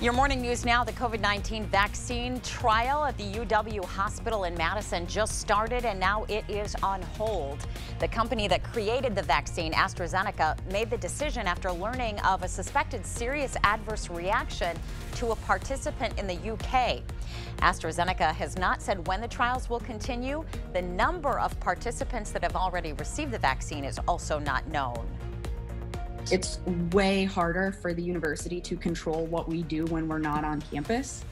Your morning news now, the COVID-19 vaccine trial at the UW hospital in Madison just started and now it is on hold. The company that created the vaccine, AstraZeneca, made the decision after learning of a suspected serious adverse reaction to a participant in the UK. AstraZeneca has not said when the trials will continue. The number of participants that have already received the vaccine is also not known. It's way harder for the university to control what we do when we're not on campus.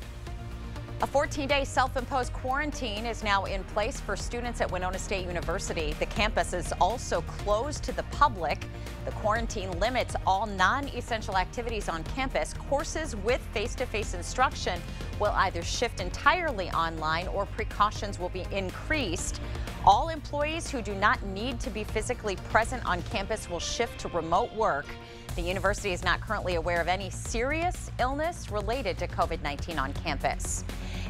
A 14-day self-imposed quarantine is now in place for students at Winona State University. The campus is also closed to the public. The quarantine limits all non-essential activities on campus. Courses with face-to-face -face instruction will either shift entirely online or precautions will be increased. All employees who do not need to be physically present on campus will shift to remote work. The university is not currently aware of any serious illness related to COVID-19 on campus.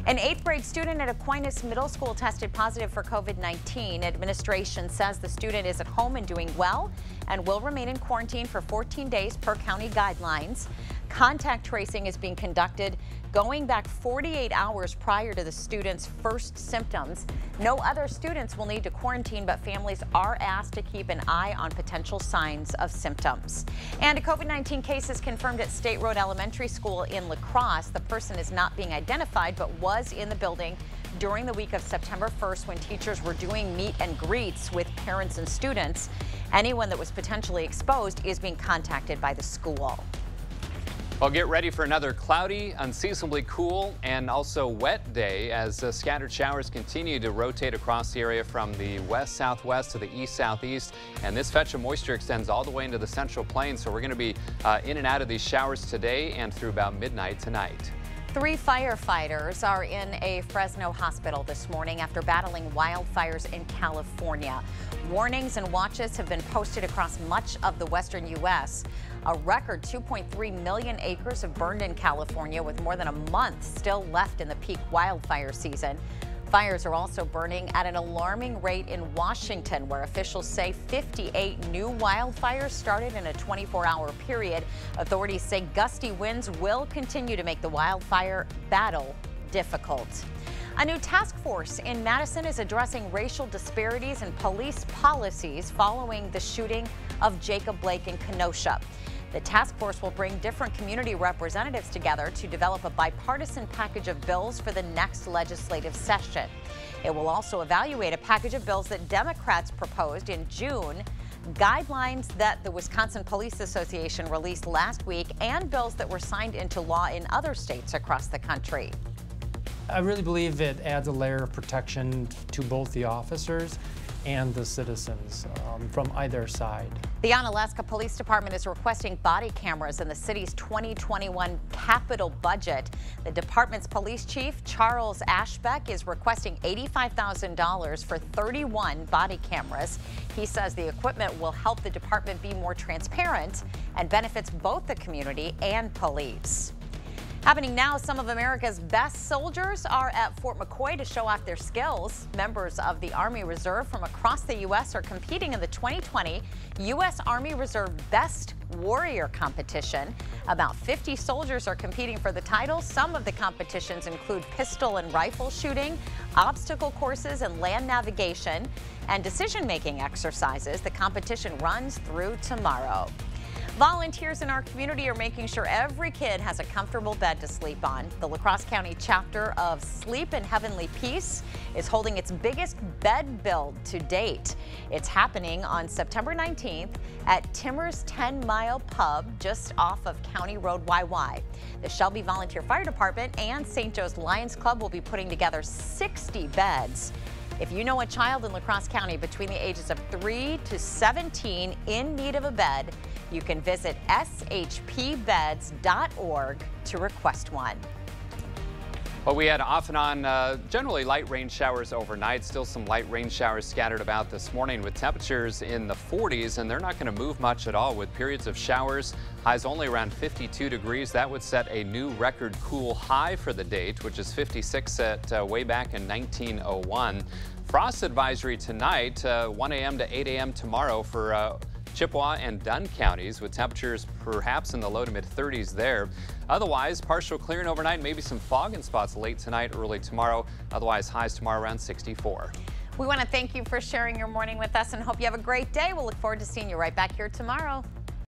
An eighth grade student at Aquinas Middle School tested positive for COVID-19. Administration says the student is at home and doing well and will remain in quarantine for 14 days per county guidelines. Contact tracing is being conducted going back 48 hours prior to the student's first symptoms. No other students will need to quarantine, but families are asked to keep an eye on potential signs of symptoms. And a COVID-19 case is confirmed at State Road Elementary School in La Crosse. The person is not being identified, but was in the building during the week of September 1st when teachers were doing meet and greets with parents and students. Anyone that was potentially exposed is being contacted by the school. Well, get ready for another cloudy, unseasonably cool, and also wet day as uh, scattered showers continue to rotate across the area from the west-southwest to the east-southeast. And this fetch of moisture extends all the way into the central plains, so we're going to be uh, in and out of these showers today and through about midnight tonight. Three firefighters are in a Fresno hospital this morning after battling wildfires in California. Warnings and watches have been posted across much of the western U.S. A record 2.3 million acres have burned in California with more than a month still left in the peak wildfire season. Fires are also burning at an alarming rate in Washington, where officials say 58 new wildfires started in a 24-hour period. Authorities say gusty winds will continue to make the wildfire battle difficult. A new task force in Madison is addressing racial disparities in police policies following the shooting of Jacob Blake in Kenosha. The task force will bring different community representatives together to develop a bipartisan package of bills for the next legislative session. It will also evaluate a package of bills that Democrats proposed in June guidelines that the Wisconsin Police Association released last week and bills that were signed into law in other states across the country. I really believe it adds a layer of protection to both the officers and the citizens um, from either side. The Onalaska Police Department is requesting body cameras in the city's 2021 capital budget. The department's police chief, Charles Ashbeck, is requesting $85,000 for 31 body cameras. He says the equipment will help the department be more transparent and benefits both the community and police. Happening now, some of America's best soldiers are at Fort McCoy to show off their skills. Members of the Army Reserve from across the U.S. are competing in the 2020 U.S. Army Reserve Best Warrior competition. About 50 soldiers are competing for the title. Some of the competitions include pistol and rifle shooting, obstacle courses and land navigation, and decision-making exercises. The competition runs through tomorrow. Volunteers in our community are making sure every kid has a comfortable bed to sleep on. The La Crosse County chapter of Sleep in Heavenly Peace is holding its biggest bed build to date. It's happening on September 19th at Timmer's 10 Mile Pub just off of County Road YY. The Shelby Volunteer Fire Department and St. Joe's Lions Club will be putting together 60 beds. If you know a child in La Crosse County between the ages of 3 to 17 in need of a bed, you can visit shpbeds.org to request one. Well, we had off and on uh, generally light rain showers overnight. Still some light rain showers scattered about this morning with temperatures in the 40s, and they're not going to move much at all with periods of showers. Highs only around 52 degrees. That would set a new record cool high for the date, which is 56 set uh, way back in 1901. Frost advisory tonight, uh, 1 a.m. to 8 a.m. tomorrow for uh, Chippewa and Dunn counties with temperatures perhaps in the low to mid 30s there. Otherwise, partial clearing overnight, maybe some fog in spots late tonight, early tomorrow. Otherwise, highs tomorrow around 64. We want to thank you for sharing your morning with us and hope you have a great day. We'll look forward to seeing you right back here tomorrow.